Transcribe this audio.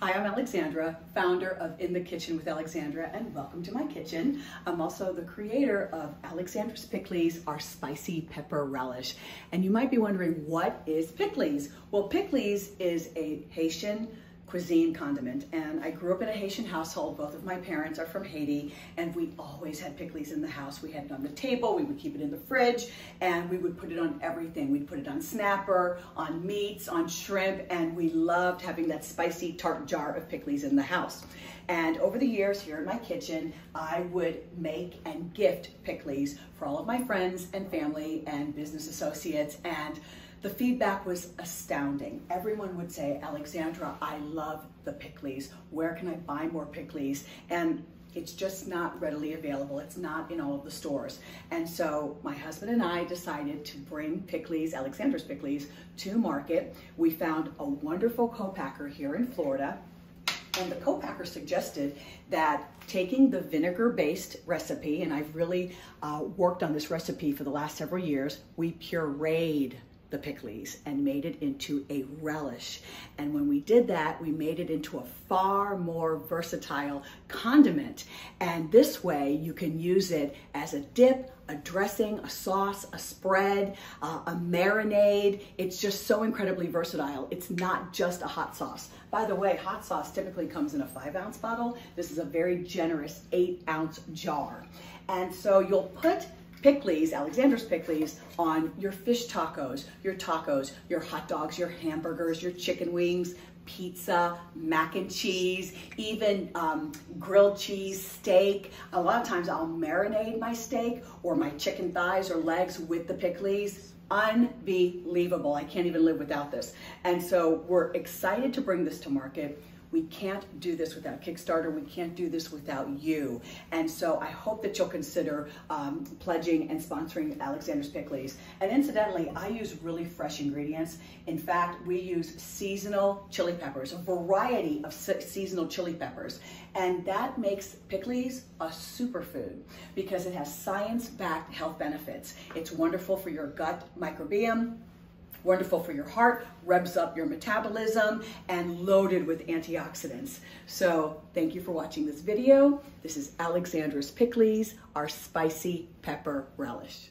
Hi, I'm Alexandra, founder of In the Kitchen with Alexandra, and welcome to my kitchen. I'm also the creator of Alexandra's Pikliz, our spicy pepper relish. And you might be wondering, what is Pikliz? Well, Pikliz is a Haitian cuisine condiment. And I grew up in a Haitian household. Both of my parents are from Haiti, and we always had Pikliz in the house. We had it on the table, we would keep it in the fridge, and we would put it on everything. We'd put it on snapper, on meats, on shrimp, and we loved having that spicy tart jar of Pikliz in the house. And over the years here in my kitchen, I would make and gift Pikliz for all of my friends and family and business associates. And the feedback was astounding. Everyone would say, Alexandra, I love the Pikliz. Where can I buy more Pikliz? And it's just not readily available. It's not in all of the stores. And so my husband and I decided to bring Pikliz, Alexandra's Pikliz, to market. We found a wonderful co-packer here in Florida. And the co-packer suggested that taking the vinegar-based recipe, and I've really uh, worked on this recipe for the last several years, we pureed the Pikliz and made it into a relish. And when we did that, we made it into a far more versatile condiment. And this way you can use it as a dip, a dressing, a sauce, a spread, uh, a marinade. It's just so incredibly versatile. It's not just a hot sauce. By the way, hot sauce typically comes in a five ounce bottle. This is a very generous eight ounce jar. And so you'll put Pikliz, Alexandra's Pikliz, on your fish tacos, your tacos, your hot dogs, your hamburgers, your chicken wings, pizza, mac and cheese, even um, grilled cheese, steak. A lot of times I'll marinate my steak or my chicken thighs or legs with the Pikliz. Unbelievable. I can't even live without this. And so we're excited to bring this to market. We can't do this without Kickstarter. We can't do this without you. And so I hope that you'll consider um, pledging and sponsoring Alexandra's Pikliz. And incidentally, I use really fresh ingredients. In fact, we use seasonal chili peppers, a variety of seasonal chili peppers. And that makes Pikliz a superfood because it has science-backed health benefits. It's wonderful for your gut microbiome, wonderful for your heart, revs up your metabolism, and loaded with antioxidants. So thank you for watching this video. This is Alexandra's Pikliz, our spicy pepper relish.